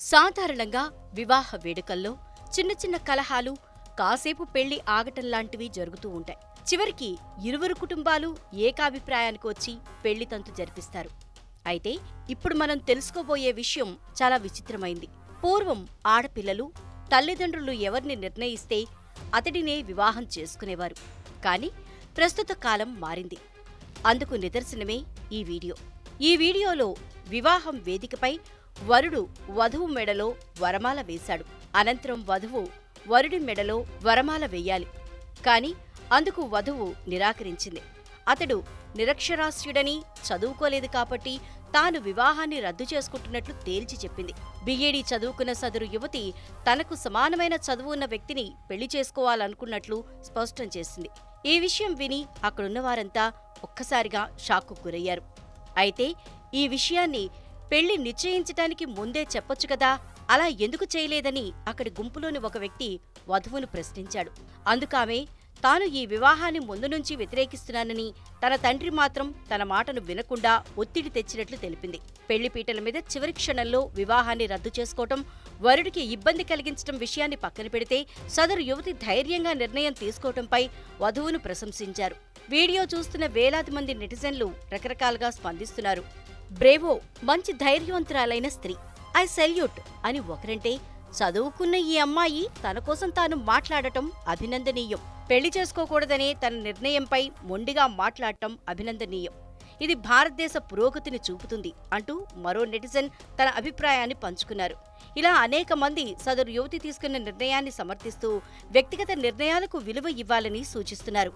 సాధారణంగా వివాహ వేడుకల్లో చిన్న చిన్న కలహాలు కాసేపు పెళ్ళి ఆగటం లాంటివి జరుగుతూ ఉంటాయి. చివరికి ఇరువురు కుటుంబాలు ఏకాభిప్రాయానికి వచ్చి పెళ్ళి తంతు జరిపిస్తారు. అయితే ఇప్పుడు మనం తెలుసుకోబోయే విషయం చాలా విచిత్రమైంది. పూర్వం ఆడపిల్లలు తల్లిదండ్రులు ఎవరిని నిర్ణయిస్తే అతడినే వివాహం చేసుకునేవారు. కానీ ప్రస్తుత కాలం మారింది. అందుకు నిదర్శనమే ఈ వీడియో. ఈ వీడియోలో వివాహం వేదికపై వరుడు వధువు మెడలో వరమాల వేశాడు. అనంతరం వధువు వరుడి మెడలో వరమాల వెయ్యాలి కాని అందుకు వధువు నిరాకరించింది. అతడు నిరక్షరాస్యుడని చదువుకోలేదు కాబట్టి తాను వివాహాన్ని రద్దు చేసుకుంటున్నట్లు తేల్చి చెప్పింది. బిఏడి చదువుకున్న సదరు యువతి తనకు సమానమైన చదువు ఉన్న వ్యక్తిని పెళ్ళి చేసుకోవాలనుకున్నట్లు స్పష్టం చేసింది. ఈ విషయం విని అక్కడున్న వారంతా ఒక్కసారిగా షాక్కు గురయ్యారు. అయితే ఈ విషయాన్ని పెళ్ళి నిశ్చయించటానికి ముందే చెప్పొచ్చు కదా. అలా ఎందుకు చేయలేదని అక్కడి గుంపులోని ఒక వ్యక్తి వధువును ప్రశ్నించాడు. అందుకామె తాను ఈ వివాహాన్ని ముందు నుంచి వ్యతిరేకిస్తున్నానని తన తండ్రి మాత్రం తన మాటను వినకుండా ఒత్తిడి తెచ్చినట్లు తెలిపింది. పెళ్ళి పీటల మీద చివరి క్షణంలో వివాహాన్ని రద్దు చేసుకోవటం వరుడికి ఇబ్బంది కలిగించడం విషయాన్ని పక్కన పెడితే సదరు యువతి ధైర్యంగా నిర్ణయం తీసుకోవటంపై వధువును ప్రశంసించారు. వీడియో చూస్తున్న వేలాది మంది నెటిజన్లు రకరకాలుగా స్పందిస్తున్నారు. బ్రేవో మంచి ధైర్యవంతురాలైన స్త్రీ. ఐ సెల్యూట్ అని ఒకరంటే చదువుకున్న ఈ అమ్మాయి తన కోసం తాను మాట్లాడటం అభినందనీయం. పెళ్ళి చేసుకోకూడదనే తన నిర్ణయంపై మొండిగా మాట్లాడటం అభినందనీయం. ఇది భారతదేశ పురోగతిని చూపుతుంది అంటూ మరో నెటిజన్ తన అభిప్రాయాన్ని పంచుకున్నారు. ఇలా అనేక మంది సదరు యువతి తీసుకున్న నిర్ణయాన్ని సమర్థిస్తూ వ్యక్తిగత నిర్ణయాలకు విలువ ఇవ్వాలని సూచిస్తున్నారు.